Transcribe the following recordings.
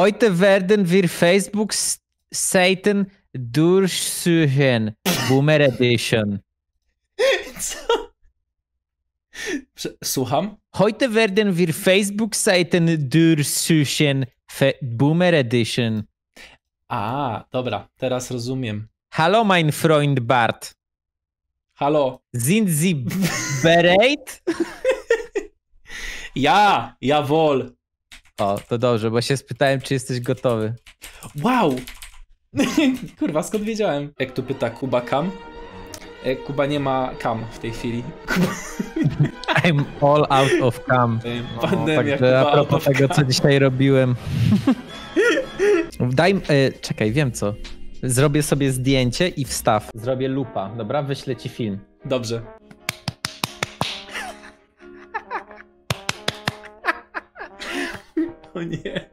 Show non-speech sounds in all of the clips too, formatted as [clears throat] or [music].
Heute werden wir Facebook-Seiten durchsuchen. Boomer Edition. Co? Słucham? Heute werden wir Facebook-Seiten durchsuchen. Fe Boomer Edition. A, dobra, teraz rozumiem. Hallo, mein Freund Bart. Halo. Sind Sie bereit? [laughs] Ja, jawohl. O, to dobrze, bo się spytałem, czy jesteś gotowy. Wow! [laughs] Kurwa, skąd wiedziałem? Jak tu pyta Kuba Kam? E, Kuba nie ma Kam w tej chwili. Kuba, [laughs] I'm all out of cam. No, pandemia, także a Kuba, propos tego, co dzisiaj robiłem. Daj, e, czekaj, wiem co. Zrobię sobie zdjęcie i wstaw. Zrobię lupa, dobra? Wyślę ci film. Dobrze. O nie.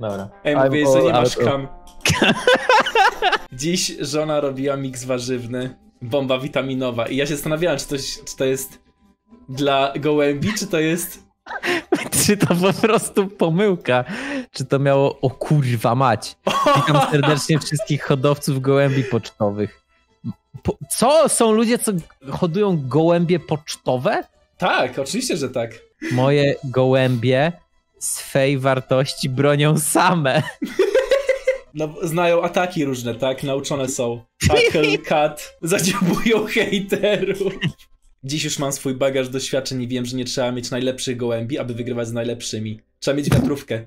Dobra. Ej, mówiłeś, że nie masz kam. [laughs] Dziś żona robiła miks warzywny, bomba witaminowa i ja się zastanawiałem, czy to, czy to jest dla gołębi, czy to jest... [laughs] Czy to po prostu pomyłka? Czy to miało, o kurwa mać. Witam serdecznie wszystkich hodowców gołębi pocztowych. Po, co? Są ludzie, co hodują gołębie pocztowe? Tak, oczywiście, że tak. Moje gołębie swej wartości bronią same. No, znają ataki różne, tak? Nauczone są. Tackle, [laughs] cut, zadziabują hejterów. Dziś już mam swój bagaż doświadczeń i wiem, że nie trzeba mieć najlepszych gołębi, aby wygrywać z najlepszymi. Trzeba mieć wiatrówkę.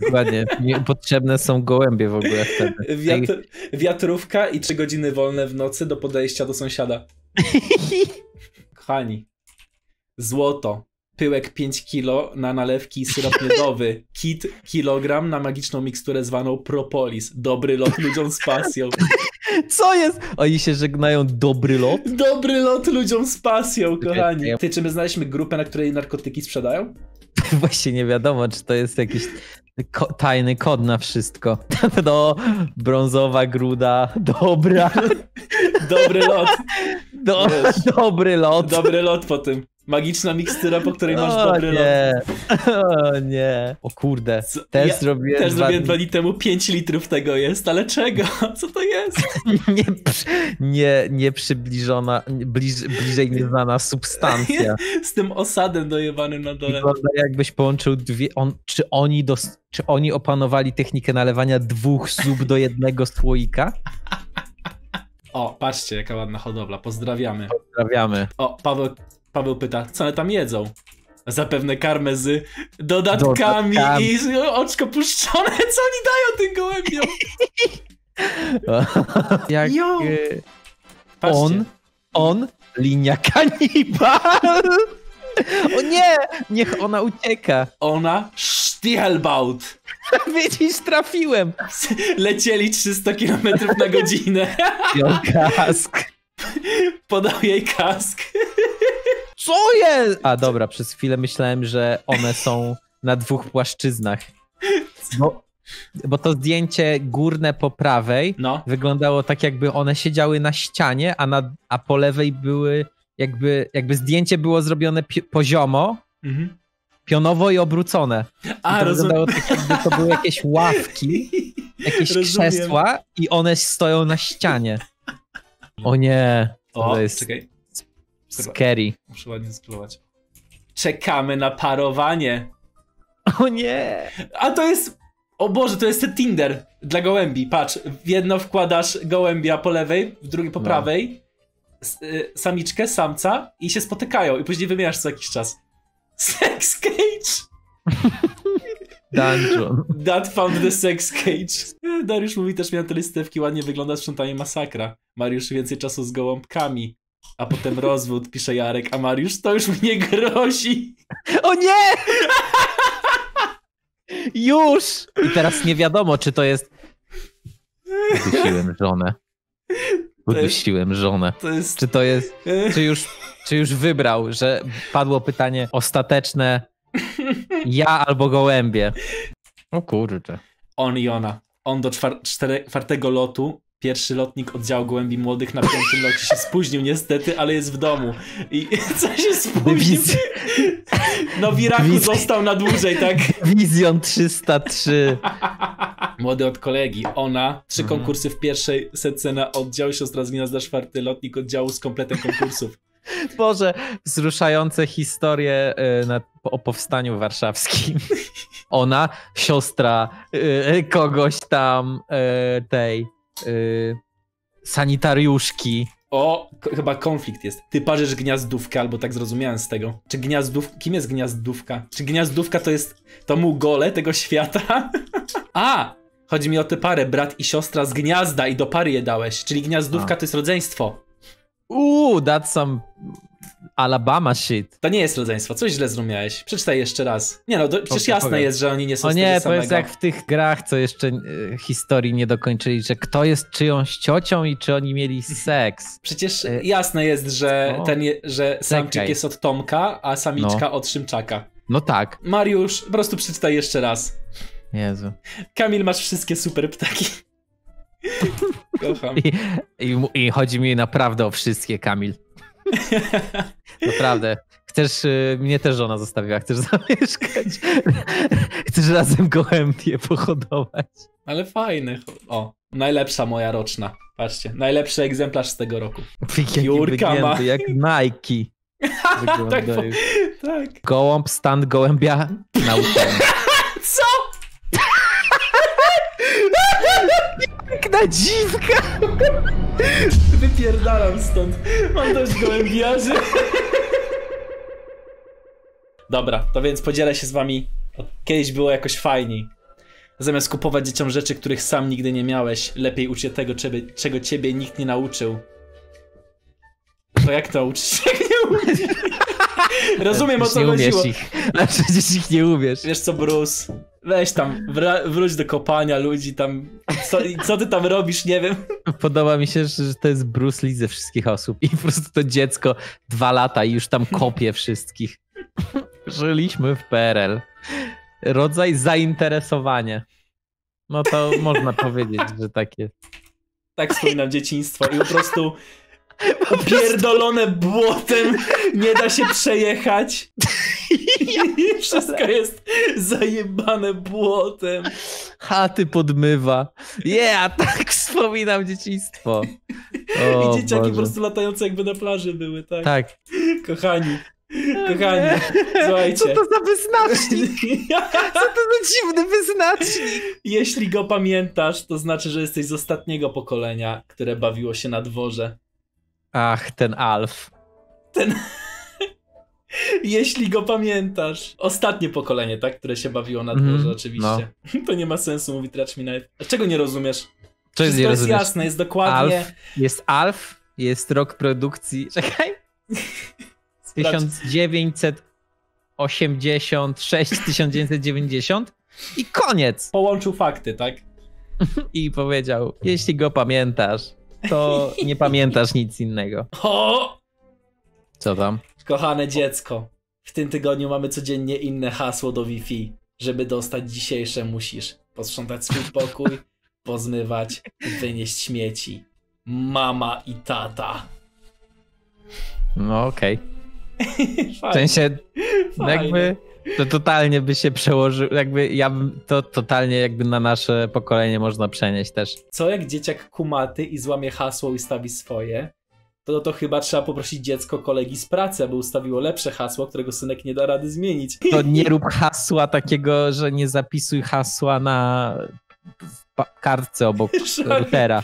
Dokładnie. Nie Potrzebne są gołębie w ogóle wtedy. Wiatr, wiatrówka i 3 godziny wolne w nocy do podejścia do sąsiada. [laughs] Kochani, złoto, pyłek 5 kilo na nalewki i syrop miodowy, [laughs] kit kilogram na magiczną miksturę zwaną propolis. Dobry lot ludziom z pasją. Co jest? Oni się żegnają dobry lot? Dobry lot ludziom z pasją, kochani. Ty, czy my znaleźliśmy grupę, na której narkotyki sprzedają? [laughs] Właśnie nie wiadomo, czy to jest jakiś ko- tajny kod na wszystko. [laughs] No, brązowa gruda, dobra, Dobry lot, do, Wiesz. dobry lot. dobry lot po tym. Magiczna mikstura, po której masz o dobry lot. nie, o nie. O kurde, też ja zrobiłem, Też dwa zrobiłem dwa dni temu 5 litrów tego jest, ale czego? [laughs] Co to jest? [laughs] nie, nie, nie przybliżona, bliż, bliżej nieznana substancja. [laughs] Z tym osadem dojebanym na dole. Wygląda jakbyś połączył dwie, on, czy, oni dos, czy oni opanowali technikę nalewania dwóch zup do jednego słoika? O, patrzcie, jaka ładna hodowla. Pozdrawiamy. Pozdrawiamy. O, Paweł, Paweł pyta, co one tam jedzą? Zapewne karmę z dodatkami, Dodatkami. i oczko puszczone. Co oni dają tym gołębiom? [laughs] Jak y, on, on, linia kanibal. O nie, niech ona ucieka. Ona Stielbaut. [laughs] Widzisz, trafiłem. Lecieli 300 km na godzinę. Ją kask. Podał jej kask. Co jest? A dobra, przez chwilę myślałem, że one są na dwóch płaszczyznach. Bo, bo to zdjęcie górne po prawej No. wyglądało tak, jakby one siedziały na ścianie, a, na, a po lewej były jakby, jakby zdjęcie było zrobione poziomo, Mhm. pionowo i obrócone. I A, to rozumiem. wyglądało tak, jakby to były jakieś ławki, [laughs] jakieś Rozumiem. krzesła i one stoją na ścianie. O nie, O, to jest czekaj, scary. muszę ładnie sklować. Czekamy na parowanie. [laughs] O nie! A to jest. O Boże, to jest ten Tinder dla gołębi. Patrz, w jedno wkładasz gołębia po lewej, w drugie po No. prawej, y, samiczkę, samca i się spotykają i później wymieniasz co jakiś czas. [laughs] Sex cage! [laughs] Dungeon. That found the sex cage. Dariusz mówi też, miałem te listewki, ładnie wygląda sprzątanie masakra. Mariusz więcej czasu z gołąbkami. A potem rozwód, pisze Jarek, a Mariusz to już mnie grozi. O nie! Już! I teraz nie wiadomo, czy to jest. Udusiłem żonę. Udusiłem żonę. To jest... Czy to jest. Czy już, czy już wybrał, że padło pytanie ostateczne ja albo gołębie? O kurczę. On i ona. On do czwartego lotu Pierwszy lotnik oddziału gołębi młodych na piątym locie się spóźnił niestety, ale jest w domu. I [laughs] co się spóźnił? [laughs] No w Iraku Wizja- został na dłużej, tak? Wizjon 303. Młody od kolegi. Ona, trzy Mhm. konkursy w pierwszej setce na oddział, siostra z gniazda czwarty lotnik oddziału z kompletem konkursów. [laughs] Boże, wzruszające historie y, na, o powstaniu warszawskim. Ona, siostra y, kogoś tam, y, tej y, sanitariuszki. O, chyba konflikt jest. Ty parzysz gniazdówkę, albo tak zrozumiałem z tego. Czy gniazdów... Kim jest gniazdówka? Czy gniazdówka to jest... To mu gole tego świata? [laughs] A! Chodzi mi o tę parę, brat i siostra z gniazda i do pary je dałeś. Czyli gniazdówka A. to jest rodzeństwo. Uuu, that's some Alabama shit. To nie jest rodzeństwo, coś źle zrozumiałeś. Przeczytaj jeszcze raz. Nie no, to przecież jasne powiem. jest, że oni nie są O z nie, to jest jak w tych grach, co jeszcze y, historii nie dokończyli, że kto jest czyjąś ciocią i czy oni mieli seks. Przecież Y, jasne jest, że, no. ten je, że samczyk jest od Tomka, a samiczka od Szymczaka. No tak. Mariusz, po prostu przeczytaj jeszcze raz. Jezu. Kamil, masz wszystkie super ptaki. [laughs] Kocham. I, i, I chodzi mi naprawdę o wszystkie, Kamil. [laughs] Naprawdę. Chcesz, y, mnie też żona zostawiła, chcesz [laughs] zamieszkać. Chcesz razem gołębie pohodować. Ale fajne. O, najlepsza moja roczna. Patrzcie, najlepszy egzemplarz z tego roku. [laughs] Jaki Jurka ma. jak Nike. tak, tak. Gołąb, stan gołębia, nauczony. Dziwka! Wypierdalam stąd. Mam dość gołębiarzy. Dobra, to więc podzielę się z wami. Kiedyś było jakoś fajniej. Zamiast kupować dzieciom rzeczy, których sam nigdy nie miałeś, lepiej ucz je tego, czego, ciebie nikt nie nauczył. To jak to uczyć? [laughs] Jak nie umiesz? Rozumiem o co nie umiesz chodziło. ich. A przecież ich nie umiesz. Wiesz co, Bruce? Weź tam, wróć do kopania ludzi tam. Co, co ty tam robisz, nie wiem. Podoba mi się, że to jest Bruce Lee ze wszystkich osób i po prostu to dziecko dwa lata i już tam kopie wszystkich. Żyliśmy w PRL. Rodzaj zainteresowania. No to można powiedzieć, że takie. Tak wspominam dzieciństwo i po prostu upierdolone błotem, nie da się przejechać. I [laughs] wszystko jest zajebane błotem. Chaty podmywa. Yeah, tak wspominam dzieciństwo. O, I dzieciaki Boże. po prostu latające jakby na plaży były, tak? Tak. Kochani, kochani, słuchajcie. Co to za wyznacznik? [laughs] Co to za dziwny wyznacznik? Jeśli go pamiętasz, to znaczy, że jesteś z ostatniego pokolenia, które bawiło się na dworze. Ach, ten Alf. Ten. [laughs] Jeśli go pamiętasz. Ostatnie pokolenie, tak? Które się bawiło na dworze, oczywiście. [laughs] To nie ma sensu mówić Tracz mi nawet. Czego nie rozumiesz? Co jest nie jest rozumiesz? jasne, jest dokładnie. Alf, jest Alf, jest rok produkcji. [laughs] Czekaj. Sprawdź. 1986, 1990 i koniec. Połączył fakty, tak? I powiedział, jeśli go pamiętasz, to nie pamiętasz nic innego. O! Co tam? Kochane dziecko. W tym tygodniu mamy codziennie inne hasło do Wi-Fi. Żeby dostać dzisiejsze musisz posprzątać swój pokój, [laughs] pozmywać, wynieść śmieci. Mama i tata. No okej. [laughs] W Fajnie, sensie jakby to totalnie by się przełożył, jakby ja bym, to totalnie jakby na nasze pokolenie można przenieść też. Co jak dzieciak kumaty i złamie hasło i ustawi swoje? To, to chyba trzeba poprosić dziecko kolegi z pracy, aby ustawiło lepsze hasło, którego synek nie da rady zmienić. [laughs] To nie rób hasła takiego, że nie zapisuj hasła na kartce obok [laughs] routera.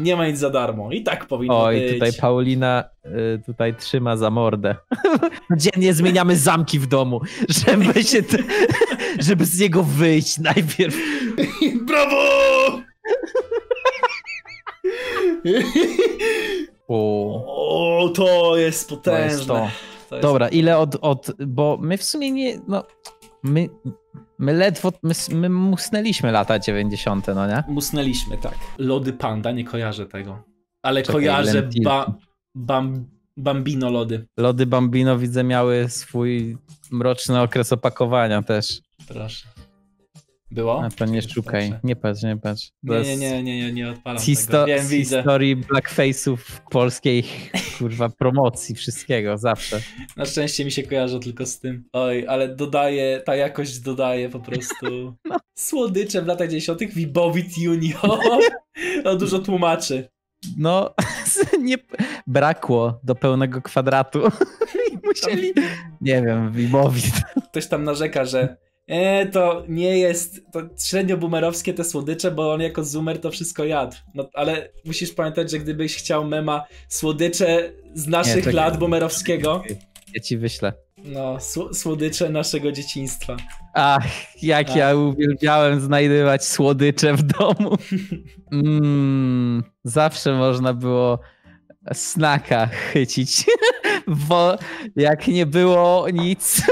Nie ma nic za darmo. I tak powinno Oj, być. tutaj Paulina y, tutaj trzyma za mordę. [laughs] Dziennie zmieniamy zamki w domu, żeby się te, [laughs] żeby z niego wyjść najpierw. [laughs] Brawo! O, O, to jest to potężne. jest to. To jest- Dobra, ile od, od, bo my w sumie nie, no, my, my ledwo, my, my musnęliśmy lata 90., no nie? Musnęliśmy, tak. Lody Panda, nie kojarzę tego. Ale Czekaj, kojarzę ba, bam, Bambino lody. Lody Bambino widzę miały swój mroczny okres opakowania też. Proszę. Było? A to nie szukaj, nie patrz, nie patrz. Nie, nie, nie, nie, nie, nie odpalam histo- Wiem, widzę. historii blackface'ów polskiej, kurwa, promocji, wszystkiego, zawsze. Na szczęście mi się kojarzy tylko z tym. Oj, ale dodaje, ta jakość dodaje po prostu słodycze w latach 90. Wibowit Junior. [laughs] No dużo tłumaczy. No, [laughs] nie, brakło do pełnego kwadratu. [laughs] I musieli, nie wiem, Wimowit. Ktoś tam narzeka, że e, to nie jest to średnio boomerowskie te słodycze, bo on jako zoomer to wszystko jadł. No, ale musisz pamiętać, że gdybyś chciał mema słodycze z naszych nie. lat boomerowskiego, Ja ci wyślę. no, sł- słodycze naszego dzieciństwa. Ach, jak Ach. ja uwielbiałem znajdywać słodycze w domu. [laughs] Mm, zawsze można było snaka chycić, [laughs] bo jak nie było nic,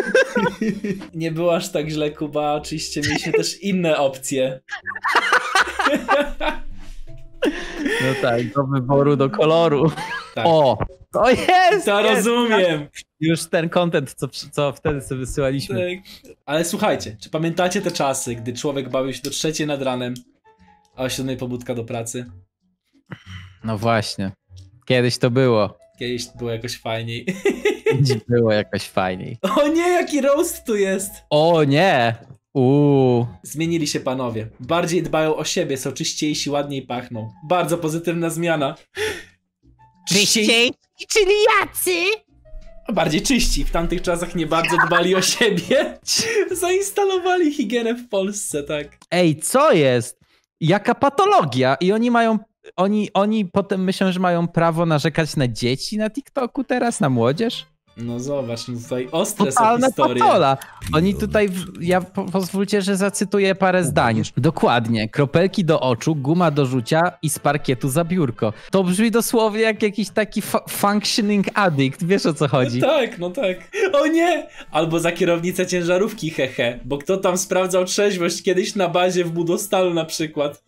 [laughs] Nie było aż tak źle, Kuba. Oczywiście mieliśmy też inne opcje. [laughs] no tak, do wyboru, do koloru. Tak. O, to jest! To jest. rozumiem. Już ten content, co, co wtedy sobie wysyłaliśmy. Tak. Ale słuchajcie, czy pamiętacie te czasy, gdy człowiek bawił się do trzeciej nad ranem, a o siódmej pobudka do pracy? No właśnie. Kiedyś to było. Kiedyś było jakoś fajniej. Kiedyś [laughs] było jakoś fajniej. O nie, jaki roast tu jest! O nie! Uuu. Zmienili się panowie. Bardziej dbają o siebie, są czyściejsi, ładniej pachną. Bardzo pozytywna zmiana. czyli jacy? Bardziej czyści. W tamtych czasach nie bardzo dbali o siebie. [laughs] Zainstalowali higienę w Polsce, tak. Ej, co jest? Jaka patologia? I oni mają. Oni, oni potem myślą, że mają prawo narzekać na dzieci na TikToku teraz, na młodzież? No zobacz, no tutaj ostre są Totalna historie. patola. Oni tutaj, w- ja po, pozwólcie, że zacytuję parę zdań. Dokładnie. Kropelki do oczu, guma do rzucia i z parkietu za biurko. To brzmi dosłownie jak jakiś taki fu- functioning addict. Wiesz o co chodzi? Tak, no tak. O nie! Albo za kierownicę ciężarówki, hehe. Bo kto tam sprawdzał trzeźwość kiedyś na bazie w Budostalu na przykład.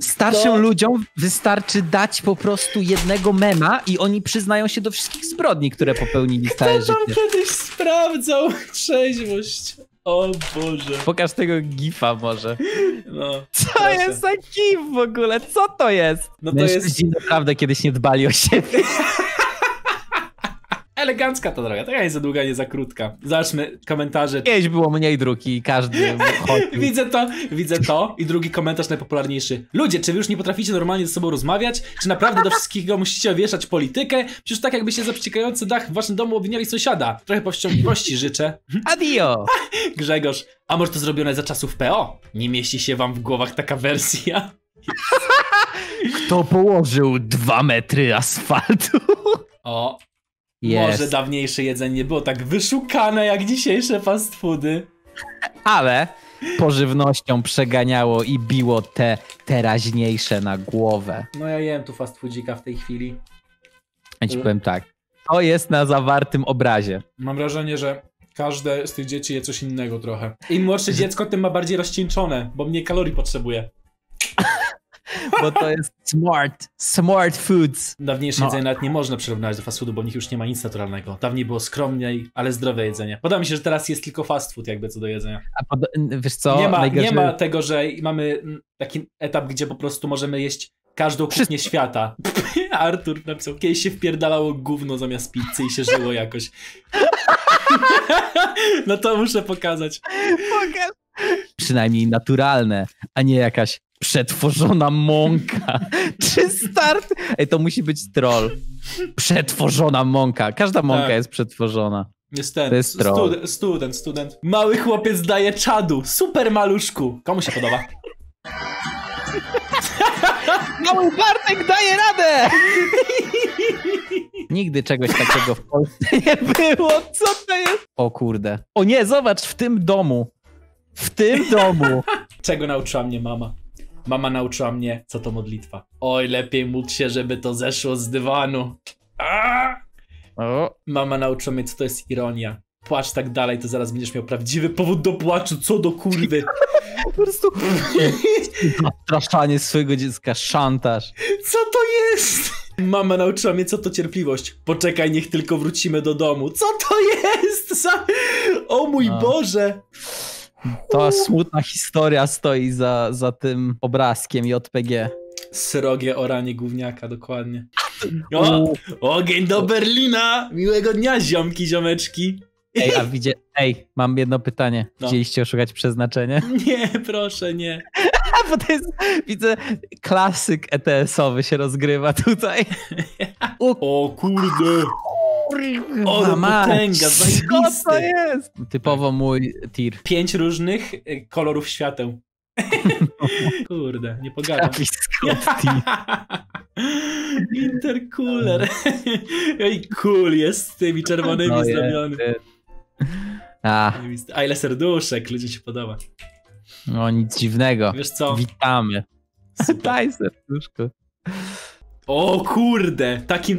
Starszym To- ludziom wystarczy dać po prostu jednego mema i oni przyznają się do wszystkich zbrodni, które popełnili całe Kto tam życie. kiedyś sprawdzał trzeźwość? O Boże. Pokaż tego gifa może. No, Co Proszę. jest za gif w ogóle? Co to jest? No to jest- Mężczyźni naprawdę kiedyś nie dbali o siebie. [laughs] elegancka ta droga. Taka nie za długa, nie za krótka. Zobaczmy komentarze. Kiedyś było mniej dróg i każdy. [laughs] Widzę to, widzę to. I drugi komentarz najpopularniejszy. Ludzie, czy wy już nie potraficie normalnie ze sobą rozmawiać? Czy naprawdę do wszystkiego musicie wieszać politykę? Przecież tak jakbyście za przeciekający dach w waszym domu obwiniali sąsiada. Trochę powściągliwości [laughs] życzę. [laughs] Adio! Grzegorz, a może to zrobione za czasów PO? Nie mieści się wam w głowach taka wersja? Kto położył dwa metry asfaltu? O, Jest. może dawniejsze jedzenie nie było tak wyszukane jak dzisiejsze fast foody. Ale pożywnością przeganiało i biło te teraźniejsze na głowę. No ja jem tu fast foodzika w tej chwili. Ja ci powiem tak. To jest na zawartym obrazie. Mam wrażenie, że każde z tych dzieci je coś innego trochę. Im młodsze dziecko, tym ma bardziej rozcieńczone, bo mniej kalorii potrzebuje. [laughs] Bo to jest smart, smart foods. Dawniejsze No. jedzenie nawet nie można przyrównywać do fast foodu, bo w nich już nie ma nic naturalnego. Dawniej było skromniej, ale zdrowe jedzenie. Podoba mi się, że teraz jest tylko fast food jakby co do jedzenia. A pod, wiesz co? nie, ma, nie ma tego, że mamy taki etap, gdzie po prostu możemy jeść każdą kuchnię świata. [laughs] Artur napisał, kiedyś się wpierdalało gówno zamiast pizzy i się żyło jakoś. [laughs] no to muszę pokazać. Przynajmniej naturalne, a nie jakaś przetworzona mąka. [laughs] Czy start? Ej, to musi być troll. Przetworzona mąka. Każda mąka Tak. jest przetworzona. Jest ten, To jest troll. student, student, student. Mały chłopiec daje czadu, super maluszku. Komu się podoba? [laughs] Mały Bartek daje radę! [laughs] Nigdy czegoś takiego w Polsce nie było. Co to jest? O kurde. O nie, zobacz, w tym domu. W tym domu. Czego nauczyła mnie mama? Mama nauczyła mnie, co to modlitwa. Oj, lepiej módl się, żeby to zeszło z dywanu. A! O, Mama nauczyła mnie, co to jest ironia. Płacz tak dalej, to zaraz będziesz miał prawdziwy powód do płaczu. Co do kurwy? [laughs] po prostu zastraszanie swojego dziecka, szantaż. Co to jest? Mama nauczyła mnie, co to cierpliwość. Poczekaj, niech tylko wrócimy do domu. Co to jest? Za... [laughs] O mój No. Boże! Ta smutna historia stoi za, za tym obrazkiem JPG. Srogie oranie gówniaka, dokładnie. O, ogień do Berlina! Miłego dnia, ziomki, ziomeczki. Ej, a widzie... Ej, mam jedno pytanie. No. Widzieliście oszukać przeznaczenie? [laughs] Nie, proszę, nie. [laughs] Bo to jest, widzę, klasyk ETS-owy się rozgrywa tutaj. [laughs] O kurde! Mać, potęga, Co to jest? Typowo mój tir. Pięć różnych y, kolorów świateł. [laughs] Kurde, nie pogadam. [laughs] Intercooler. [laughs] Ej, cool jest z tymi czerwonymi No zrobiony. A, A ile serduszek, ludziom się podoba. no nic dziwnego. Wiesz co? Witamy. Super. Daj serduszko. O kurde, taki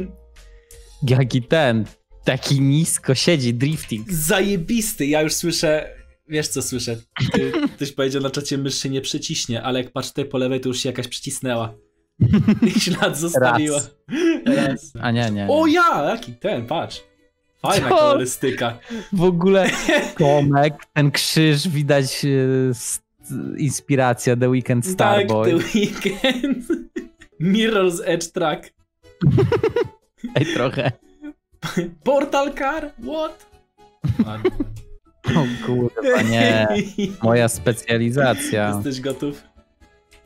Jaki ten, taki nisko siedzi, drifting. zajebisty. Ja już słyszę, wiesz co słyszę? Ty, ktoś powiedział na czacie, mysz się nie przyciśnie, ale jak patrz tutaj po lewej, to już się jakaś przycisnęła. I ślad zostawiła. Raz. A nie, nie. O ja, jaki ten, patrz. Fajna Co? kolorystyka. W ogóle [laughs] Tomek, ten krzyż widać e, inspiracja The Weekend Tak, Starboy. The Weekend. [laughs] Mirror's Edge Track. [laughs] Ej, trochę. Portal Car? What? Ładnie. O kurwa, nie. Moja specjalizacja. Jesteś gotów?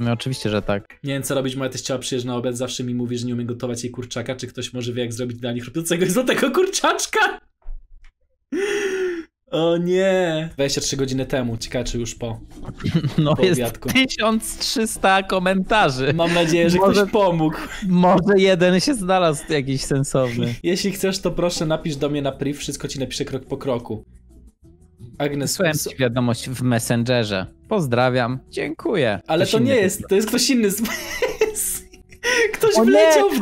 No oczywiście, że tak. Nie wiem co robić, moja teściowa przyjeżdża na obiad, zawsze mi mówi, że nie umie gotować jej kurczaka. Czy ktoś może wie jak zrobić dla nich chrupiącego i złotego kurczaczka? O nie! 23 godziny temu, ciekawe czy już po. [laughs] No Po jest obiadku. 1300 komentarzy. Mam nadzieję, że Może- ktoś pomógł. Może jeden się znalazł jakiś sensowny. [laughs] Jeśli chcesz, to proszę napisz do mnie na priv, wszystko ci napiszę krok po kroku. Agnes, Wysłałem ci wiadomość w Messengerze. Pozdrawiam. Dziękuję. ale Ktoś to nie jest, to jest ktoś inny. z- [laughs] Ktoś O nie, wleciał w nie.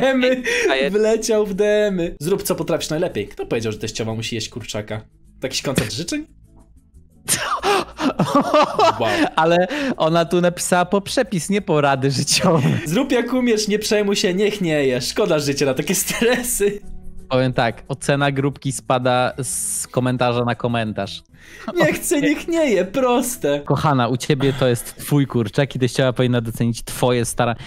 DM-y. A je- Wleciał w DM-y. Zrób co potrafisz najlepiej. Kto powiedział, że teściowa musi jeść kurczaka? Jakiś koncert życzeń? [laughs] Wow. Ale ona tu napisała po przepis, nie po rady życiowe. Zrób jak umiesz, nie przejmuj się, niech nie je. Szkoda życia na takie stresy. Powiem tak, ocena grupki spada z komentarza na komentarz. Nie chcę, niech nie je, proste. Kochana, u ciebie to jest twój kurczak i teściowa powinna docenić twoje starania.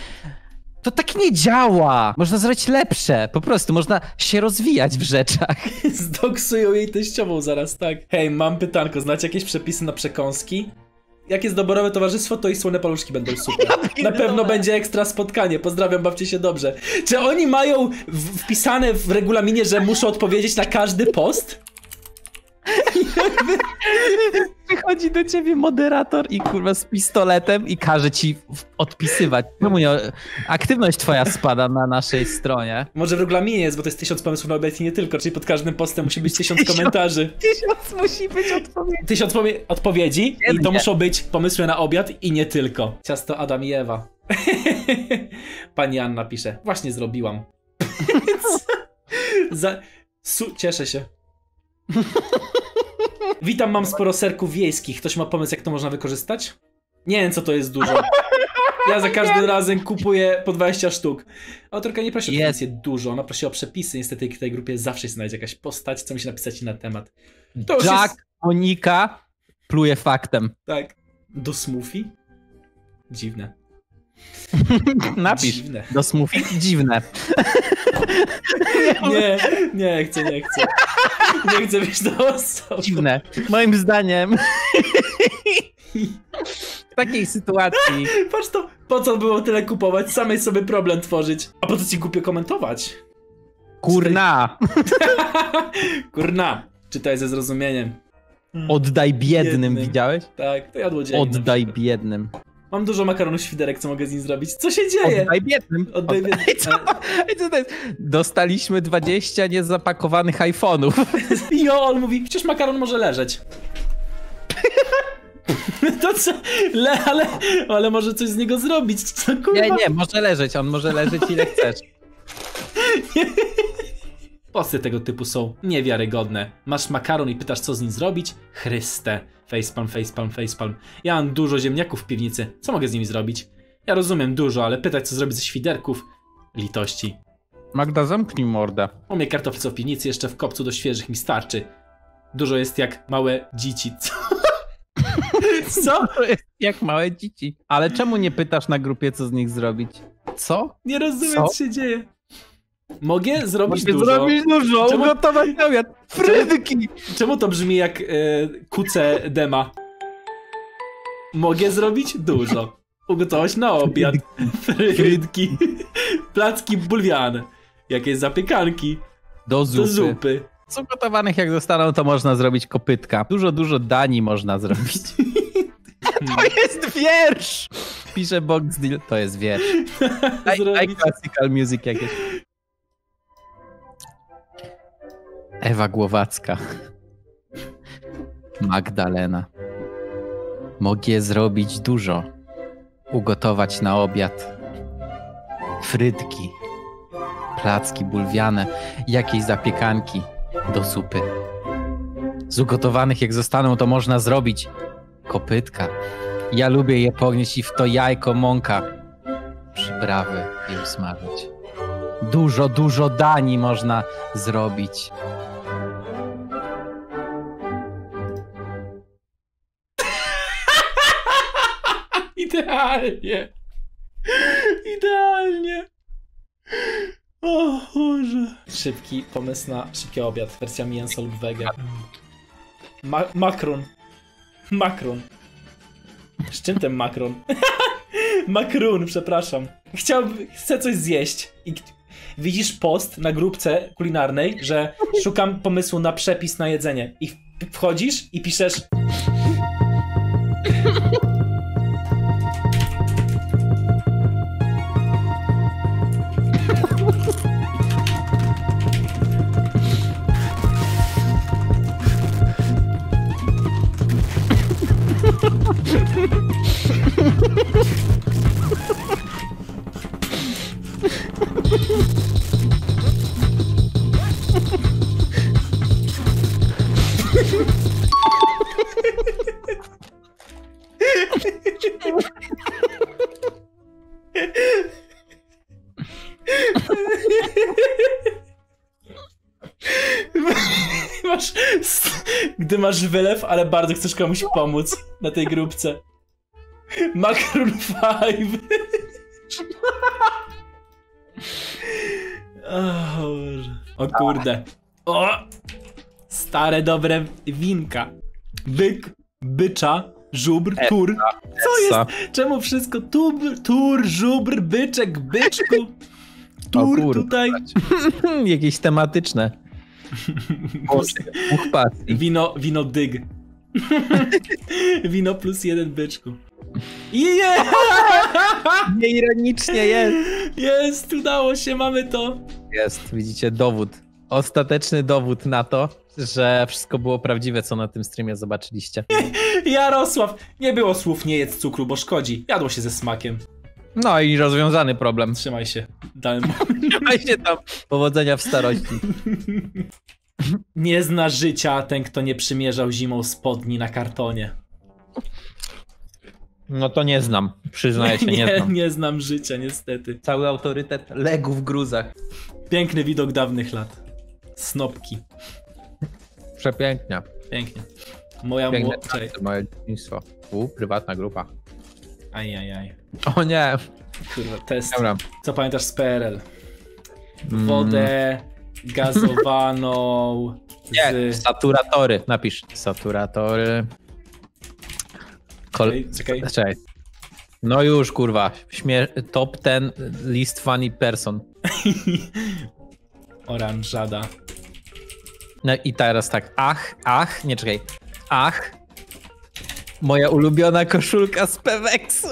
To tak nie działa! Można zrobić lepsze. Po prostu można się rozwijać w rzeczach. [laughs] Zdoksują jej teściową zaraz, tak. Hej, mam pytanko, znacie jakieś przepisy na przekąski? Jak jest doborowe towarzystwo, to i słone paluszki będą [laughs] super. Na pewno będzie ekstra spotkanie. Pozdrawiam, bawcie się dobrze. Czy oni mają wpisane w regulaminie, że muszą odpowiedzieć na każdy post? [laughs] Przychodzi do ciebie moderator i kurwa z pistoletem i każe ci odpisywać. Czemu nie? Aktywność twoja spada na naszej stronie. Może w regulaminie jest, bo to jest tysiąc pomysłów na obiad i nie tylko, czyli pod każdym postem musi być tysiąc komentarzy. Tysiąc musi być odpowiedź. Tysiąc odpowiedzi i to Nie. muszą być pomysły na obiad i nie tylko. Ciasto Adam i Ewa. [laughs] Pani Anna pisze, właśnie zrobiłam. [laughs] Za... Su- cieszę się. Witam, mam sporo serków wiejskich. Ktoś ma pomysł, jak to można wykorzystać? Nie wiem, co to jest dużo. Ja za każdym razem kupuję po 20 sztuk. Autorka nie prosi o Jest. propozycje dużo, ona prosi o przepisy. Niestety w tej grupie zawsze się znajdzie jakaś postać, co mi się napisać na temat. To Jack, jest- Monika pluje faktem. Tak. Do smoothie? Dziwne. [laughs] Napisz. Dziwne. Do smoothie? Dziwne. [laughs] Nie, nie chcę, nie chcę. Nie chcę być do osoby. Dziwne. Moim zdaniem. W takiej sytuacji. Patrz to, po co było tyle kupować, samej sobie problem tworzyć. A po co ci głupio komentować? Kurna. [laughs] Kurna, czytaj ze zrozumieniem. Oddaj biednym, Biednym. widziałeś? Tak, to dzień. Oddaj biednym. Mam dużo makaronu świderek, co mogę z nim zrobić. Co się dzieje? Oddaj biednym. Oddaj biednym. [laughs] Co, co to jest? Dostaliśmy 20 niezapakowanych iPhone'ów. [laughs] Jo, on mówi, przecież makaron może leżeć. [laughs] To co? Le, ale, ale może coś z niego zrobić. Co kurwa? Nie, nie, może leżeć. On może leżeć ile chcesz. Posty tego typu są niewiarygodne. Masz makaron i pytasz, co z nim zrobić? Chryste. Facepalm, facepalm, facepalm. Ja mam dużo ziemniaków w piwnicy. Co mogę z nimi zrobić? Ja rozumiem dużo, ale pytać, co zrobić ze świderków? litości. Magda, zamknij mordę. U mnie kartofle w piwnicy, jeszcze w kopcu do świeżych mi starczy. Dużo jest jak małe dzieci. [laughs] Co? Co? [laughs] Jak małe dzieci. Ale czemu nie pytasz na grupie, co z nich zrobić? Co? Nie rozumiem, Co? co się dzieje. Mogę zrobić Mogę dużo. zrobić dużo, Czemu- ugotować obiad. Frydyki! Czemu to brzmi jak e, kuce dema? Mogę zrobić dużo. Ugotować na obiad. Frytki. Placki bulwiane. Jakieś zapiekanki. Do Do zupy. zupy. Z ugotowanych jak zostaną, to można zrobić kopytka. Dużo, dużo dani można zrobić. [laughs] To jest wiersz! Pisze Boxdeal, to jest wiersz. [laughs] Daj, daj classical music jakieś. Ewa Głowacka. Magdalena. Mogę zrobić dużo. Ugotować na obiad. Frytki. Placki bulwiane. Jakieś zapiekanki do zupy. Z ugotowanych jak zostaną, to można zrobić kopytka. Ja lubię je pognieść i w to jajko mąka. Przyprawy i usmażyć. Dużo, dużo dani można zrobić. Idealnie. Idealnie. O Boże. Szybki pomysł na szybki obiad. Wersja mięso lub wege. Ma makron. Makron. Z czym ten makron? [laughs] Makrun, przepraszam. Chciałbym, chcę coś zjeść. I widzisz post na grupce kulinarnej, że szukam pomysłu na przepis na jedzenie. I wchodzisz i piszesz gdy masz wylew, ale bardzo chcesz komuś pomóc na tej grupce. Macron 5. O, Boże. o kurde. O! Stare, dobre winka. Byk, bycza, żubr, tur. Co jest? Czemu wszystko? Tub, tur, żubr, byczek, byczku. Tur tutaj. [laughs] Jakieś tematyczne. Boże, Dwóch pasji. Wino, wino dyg. [laughs] wino plus jeden byczku. Yeah! Nieironicznie jest. Jest, udało się, mamy to. Jest, widzicie, dowód. Ostateczny dowód na to, że wszystko było prawdziwe, co na tym streamie zobaczyliście. [laughs] Jarosław, nie było słów nie jedz cukru, bo szkodzi. Jadło się ze smakiem. No i rozwiązany problem. Trzymaj się. Dałem. [laughs] Trzymaj się tam. Powodzenia w starości. [laughs] Nie zna życia ten, kto nie przymierzał zimą spodni na kartonie. No to nie znam. Przyznaję się, [laughs] nie, nie, znam. nie znam życia, niestety. Cały autorytet legł w gruzach. Piękny widok dawnych lat. Snopki. Przepięknie. Pięknie. Moja młodsza. moje dzieciństwo. U, prywatna grupa. Ajajaj. O nie. Kurwa, test. Dobra. Co pamiętasz z PRL? Mm, Wodę gazowaną [laughs] Nie, z... saturatory. Napisz. Saturatory. Kol... Czekaj, czekaj. Czekaj. No już, kurwa. Śmie... Top 10 list funny person. [laughs] Oranżada. No i teraz tak. Ach, ach, nie czekaj. Ach. Moja ulubiona koszulka z Peweksu.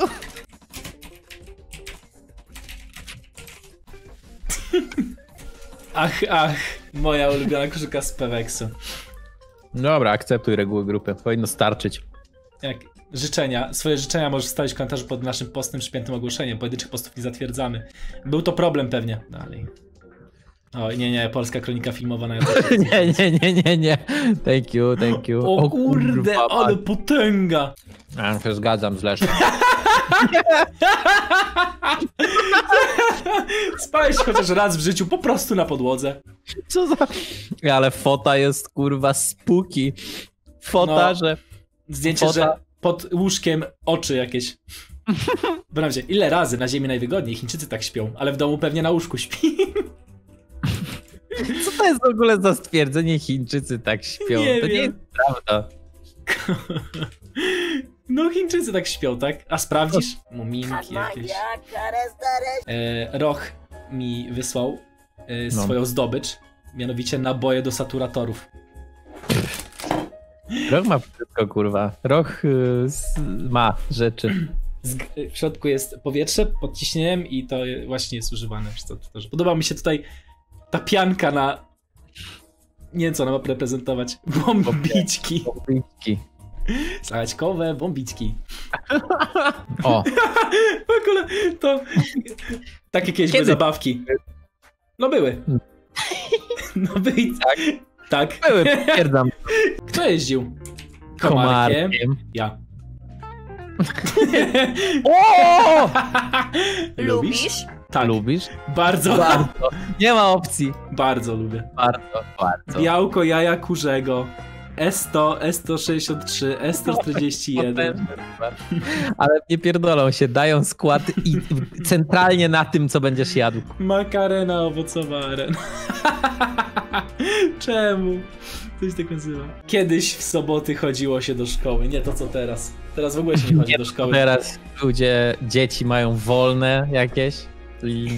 Ach, ach. Moja ulubiona koszulka z Peweksu. Dobra, akceptuj reguły grupy. Powinno starczyć. Jak życzenia, swoje życzenia możesz wstawić w komentarzu pod naszym postem przypiętym ogłoszeniem. Pojedynczych postów nie zatwierdzamy. Był to problem pewnie. Dalej. O, nie, nie, polska kronika filmowa na [laughs] nie, nie, nie, nie, nie. Thank you, thank you. O kurde, kurwa, ale potęga! Ja się zgadzam z Leszem. [laughs] Spałeś chociaż raz w życiu po prostu na podłodze. Co za... Ale fota jest kurwa spuki. Fota, No. że... Zdjęcie, Fota. że pod łóżkiem oczy jakieś. [laughs] Prawdzie, ile razy na ziemi najwygodniej? Chińczycy tak śpią, ale w domu pewnie na łóżku śpi. Co to jest w ogóle za stwierdzenie Chińczycy tak śpią? Nie to nie wiem. jest prawda. [laughs] No Chińczycy tak śpią, tak? A sprawdzisz? Muminki jakieś. E, Roch mi wysłał e, No. swoją zdobycz, mianowicie naboje do saturatorów. Roch ma wszystko, kurwa. Roch y, s- ma rzeczy. [clears throat] Z, w środku jest powietrze pod ciśnieniem i to właśnie jest używane. Podoba mi się tutaj ta pianka na... Nie wiem co ona ma reprezentować. Bombiczki. Bombiczki. Sałaćkowe bombiczki. O, [laughs] W ogóle to... Takie kiedyś były Kiedy? zabawki. No były. [laughs] No były. Tak? Tak. były, potwierdzam. [laughs] Kto jeździł? Komarkiem. Komarkiem. Ja. O! Lubisz? Tak. Lubisz? Bardzo, Bardzo. [laughs] Nie ma opcji. bardzo lubię. Bardzo, bardzo. Białko jaja kurzego. S100, S163, S141. Ale nie pierdolą się, dają skład i centralnie na tym, co będziesz jadł. Makarena owocowa aren. [laughs] Czemu? Coś tak nazywa. Kiedyś w soboty chodziło się do szkoły, nie to co teraz. Teraz w ogóle się nie chodzi do szkoły. Teraz ludzie, dzieci mają wolne jakieś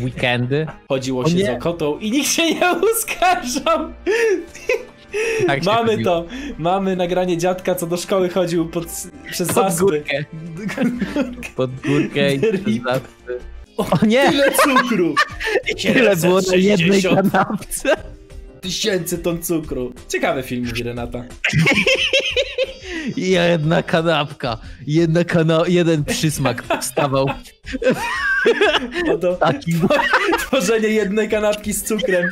weekendy. Chodziło się nie. z okotą i nikt się nie uskarżał. Tak Mamy chodziło. to. Mamy nagranie dziadka, co do szkoły chodził pod, przez Pod zaspy. górkę. Pod górkę i zaspy. O nie! Tyle cukru! [laughs] Ile było na jednej 760 kanapce? tysięcy ton cukru. Ciekawy film, Renata. [laughs] Jedna kanapka. Jedna kana jeden przysmak powstawał. Oto Taki tworzenie jednej kanapki z cukrem.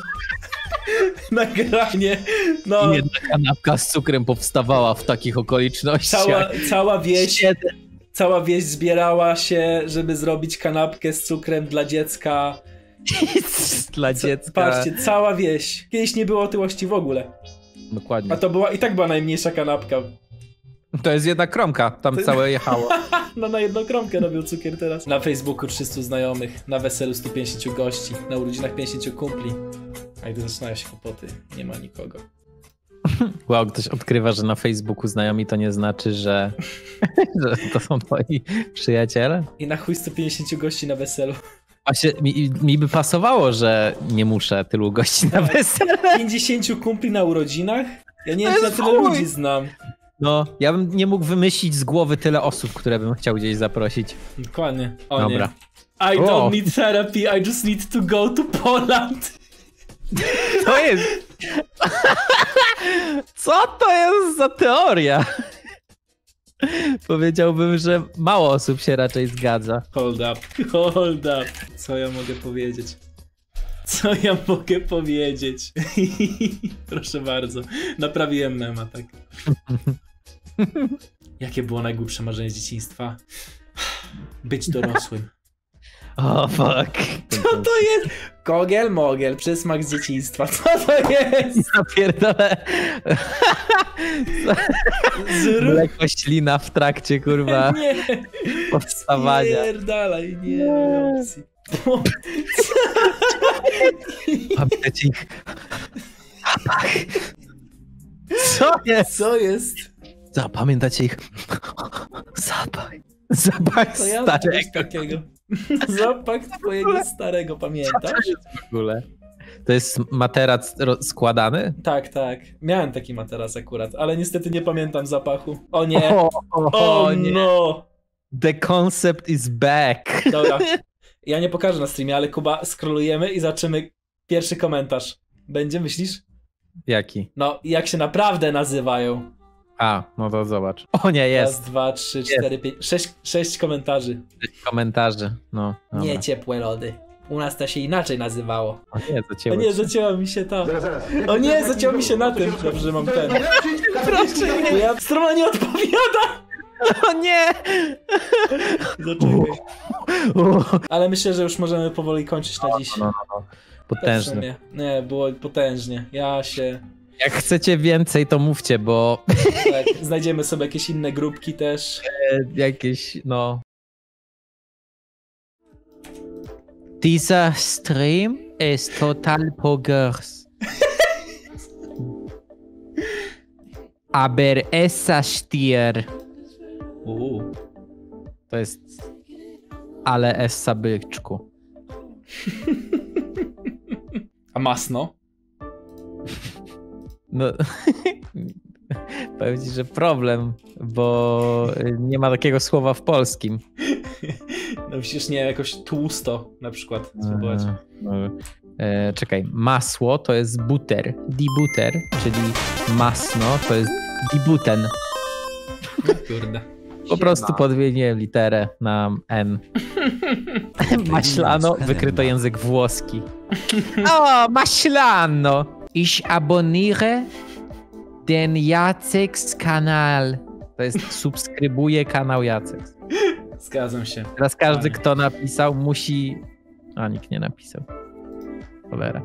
Nagranie. No, jedna kanapka z cukrem powstawała w takich okolicznościach. cała, cała wieś, cała wieś zbierała się, żeby zrobić kanapkę z cukrem dla dziecka. [laughs] Dla dziecka. Patrzcie, cała wieś. Kiedyś nie było otyłości w ogóle. Dokładnie. A to była i tak była najmniejsza kanapka. To jest jedna kromka, tam To- całe jechało. [laughs] No na jedną kromkę robił cukier teraz. Na Facebooku 300 znajomych, na weselu 150 gości, na urodzinach 50 kumpli. A gdy zaczynają się kłopoty, nie ma nikogo. [laughs] Wow, ktoś odkrywa, że na Facebooku znajomi to nie znaczy, że, [laughs] że to są twoi przyjaciele. I na chuj 150 gości na weselu. Właśnie mi, mi by pasowało, że nie muszę tylu gości na wesele. 50 kumpli na urodzinach? Ja nie wiem, czy na tyle ludzi znam. No, ja bym nie mógł wymyślić z głowy tyle osób, które bym chciał gdzieś zaprosić. Dokładnie. O Dobra. nie. I don't need therapy, I just need to go to Poland. [laughs] To jest... Co to jest za teoria? Powiedziałbym, że mało osób się raczej zgadza. Hold up, [laughs] hold up. Co ja mogę powiedzieć? Co ja mogę powiedzieć? [laughs] Proszę bardzo. Naprawiłem mema, tak. [laughs] Jakie było najgłupsze marzenie z dzieciństwa? Być dorosłym. [laughs] O, oh, fuck. Co to jest? Kogel mogel, przysmak z dzieciństwa. [laughs] Co to jest? Zapierdolę. Zrób... Mleko ślina w trakcie, kurwa, Nie, powstawania. pierdalaj, nie ma opcji. O, Pamiętacie ich zapach. Co jest? Co jest? Zapamiętacie ich [laughs] zapach. Zapach To ja starego takiego. [laughs] Zapach twojego starego, pamiętasz? w ogóle. To jest materac składany? Tak, tak. Miałem taki materac akurat, ale niestety nie pamiętam zapachu. O nie. O, o, O, nie. no. The concept is back. Dobra. [laughs] Ja nie pokażę na streamie, ale Kuba, skrolujemy i zobaczymy pierwszy komentarz. Będzie, myślisz? Jaki? No, jak się naprawdę nazywają? A, no to zobacz. O nie, Raz, jest. dwa, trzy, cztery, pięć, sześć, sześć komentarzy. Komentarzy. No, dobra. Nie ciepłe lody. U nas to się inaczej nazywało. O nie, O zacięło nie, się. zacięła mi się ta. O nie, zacięło mi się na tym. Dobrze, że mam ten. Proszę nie. Ja strona nie odpowiada. [laughs] O nie! Zaczekaj. Ale myślę, że już możemy powoli kończyć na dziś. No, no, no. Sumie. Nie, było potężnie. Ja się... Jak chcecie więcej, to mówcie, bo Tak, znajdziemy sobie jakieś inne grupki też. [laughs] jakieś, no... Dieser Stream ist total pogers. [laughs] Aber essa stier. Uuu. To jest ale essa byczku. A masno? No, [laughs] powiem ci, że problem, bo nie ma takiego słowa w polskim. No przecież nie, jakoś tłusto na przykład spróbować. E, no, e, czekaj, masło to jest buter, dibuter, czyli masno to jest dibuten. Kurde. Po prostu podmieniłem literę na N. [laughs] Maślano, wykryto język włoski. [laughs] O, maślano! Ich abonniere den Jacek's kanal. To jest subskrybuję kanał Jacek. Zgadzam się. Teraz każdy, kto napisał, musi. A nikt nie napisał. Cholera.